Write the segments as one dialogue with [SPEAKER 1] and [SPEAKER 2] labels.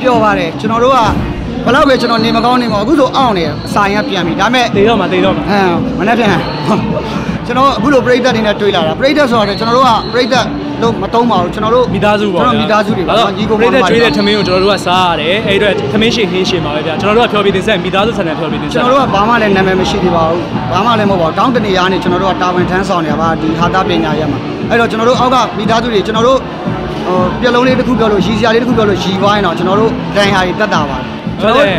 [SPEAKER 1] ပြောပါတယ်ကျွန်တော်တို့ကဘယ်တော့ပဲကျွန်တော်နေမကောင်းနေမှာအခုဆိုအောင့်နေအစာရင်ကပြန်ပြီဒါပေမဲ့
[SPEAKER 2] တေတော့မှာတေတော့မှာ
[SPEAKER 1] ဟမ်မနေ့ပြန်ကျွန်တော်အခုလိုပြိသက်တွေနဲ့တွေ့လာတာပြိသက်ဆိုတော့ကျွန်တော်တို့ကပြိသက် လို့မတုံးပါဘူးကျွန်တော်တို့
[SPEAKER 2] မိသားစုပေါ့
[SPEAKER 1] ကျွန်တော်မိသားစုတွေပါ
[SPEAKER 2] တော့
[SPEAKER 1] ညီကို
[SPEAKER 2] ပြိသက်ကျွေးတဲ့ထမင်းကိုကျွန်တော်တို့ကစားရတယ်အဲ့အတွက်ထမင်းရှင်ဟင်းရှင်ပါပဲဗျာကျွန်တော်တို့ကဖြောပြတင်ဆက်မိသားစုဆန်တယ်ဖြောပြတင်ဆက်
[SPEAKER 1] ကျွန်တော်တို့ကဘာမှလည်းနာမည်မရှိသေးပါဘူးဘာမှလည်းမဟုတ်ပါဘူးတောင်းတနေရနေကျွန်တော်တို့ကတာဝန်ထမ်းဆောင်နေပါဒီဟာတာပညာရက်မှာအဲ့တော့ကျွန်တော်တို့အောက်ကမိသားစုတွေကျွန်တော်တို့ဟိုပြက်လုံးလေးတစ်ခုပြောလို့ရီစရာလေးတစ်ခုပြောလို့ရီသွားရင်တော့ကျွန်တော်တို့ဒဏ်ရာတွေတက်တာပါကျွန်တော်တို့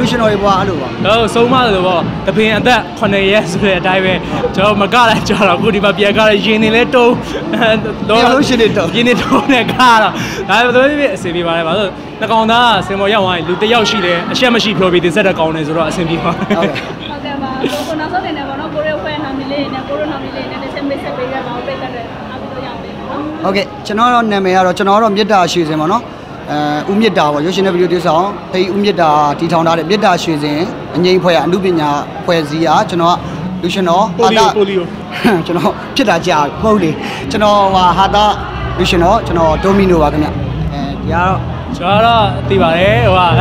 [SPEAKER 1] လူရှင်တော်တွေဘွားအဲ့လိုပါ
[SPEAKER 2] တော့ဆုံးမတယ်ပေါ့တပင်အသက်9ရက်ဆိုတဲ့အတိုင်းပဲကျွန်တော်မကလိုက်ကြတော့အခုဒီမှာပြန်ကားရင်နေလဲတုံး
[SPEAKER 1] ပြန်လို့ရှိနေတုံး
[SPEAKER 2] ရင်နေတုံးနဲ့ကားတော့ဒါပေမဲ့ပြည့်အဆင်ပြေပါတယ်ဘာလို့နှကောင်သားစင်ပေါ်ရောက်သွားရင်လူတစ်ယောက်ရှိတယ်အရှက်မရှိဖြောပြတင်ဆက်တဲ့ကောင်းနေဆိုတော့အဆင်ပြေပါ
[SPEAKER 1] ဟုတ်ကဲ့
[SPEAKER 3] ဟုတ်ကဲ့ပါကိုနောက်ဆုံးနေနေပါတော့ကိုရဲဖွဲနာမီလေးနဲ့ကိုရိုနာမီလေးနဲ့တစ်ချက်မိတ်ဆက်ပေးရပါဦးပိတ်သက်တယ်အားပြီးတော့ရအောင်လေနော်
[SPEAKER 1] ဟုတ်ကဲ့ကျွန်တော်တော့နာမည်ကတော့ကျွန်တော်ကတော့မေတ္တာရွှေစင်ပါနော် အဲဦးမြင့်တာပေါ့ရုပ်ရှင်တဲ့ဗီဒီယိုတိဆောင်ဖေးဦးမြင့်တာတီထောင်ထားတဲ့မေတ္တာရွှေစင်အငိမ့်ဖွဲ့အမှုပညာဖွဲ့စည်းอ่ะကျွန်တော်ကလူရှင်တော်
[SPEAKER 2] ပိုလီယိုပိုလီယို
[SPEAKER 1] ကျွန်တော်ဖြစ်တာကြာပြီမဟုတ်လေကျွန်တော်ဟာဟာတာလူရှင်တော်ကျွန်တော်ဒိုမီနိုပါခင်ဗျအဲဒီကတော့
[SPEAKER 2] ကျွန်တော်တော့သိပါတယ်ဟိုက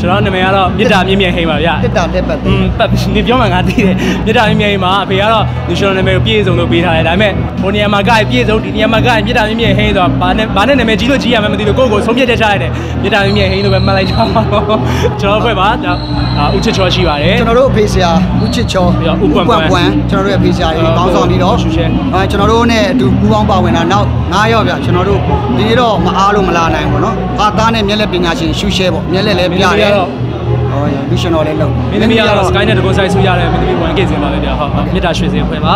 [SPEAKER 2] ကျွန်တော်နာမည်ကတော့မြစ်တာမြင့်မြင့်ဟိမ်းပါဗျ
[SPEAKER 1] တစ်တာလက်ပတ်
[SPEAKER 2] อืมပတ်နေပြောမှငါသိတယ်မြစ်တာမြင့်မြင့်ဟိမ်းမှာအဖေကတော့လူရှင်နာမည်ကိုပြည့်စုံလို့ပေးထားတယ်ဒါပေမဲ့ဟိုနေရာမှာကပြည့်စုံဒီနေရာမှာကမြစ်တာမြင့်မြင့်ဟိမ်းဆိုတော့ဘာနဲ့ဘာနဲ့နာမည်ကြီးလို့ကြီးရမှမသိလို့ကိုယ့်ကိုဆုံးဖြတ်ချက်ချရတယ်မြစ်တာမြင့်မြင့်ဟိမ်းလို့ပဲမှတ်လိုက်ကြပါကျွန်တော်ဖွဲ့ပါဒါဦးချစ်ချောရှိပါတယ်
[SPEAKER 1] ကျွန်တော်တို့အဖေဆရာဦးချစ်ချော
[SPEAKER 2] ပြီးတော့ဦးကွမ်ကွမ်
[SPEAKER 1] ကျွန်တော်တို့ရဲ့အဖေဆရာကြီးပေါင်းဆောင်ပြီးတော့
[SPEAKER 2] ရှူရှဲ
[SPEAKER 1] အဲကျွန်တော်တို့နဲ့အတူပူးပေါင်းပါဝင်တာနောက်9ရောက်ပြကျွန်တော်တို့ဒီနေ့တော့မအားလို့မလာနိုင်ဘူးเนาะဟာ သားနဲ့မျက်လက်ပညာရှင်ရှူရှဲပေါ့မျက်လက်လည်းပြရတယ်ဟောလူရှင်တော်လည်းလုပ်
[SPEAKER 2] မင်းသမီးကတော့ Sky နဲ့တကွန်ဆိုင်ဆိုရတဲ့မင်းသမီး 1K စင်ပါပဲဗျာဟုတ်ဟုတ်မြစ်တာရွှေစင်ဖွဲ့ပါ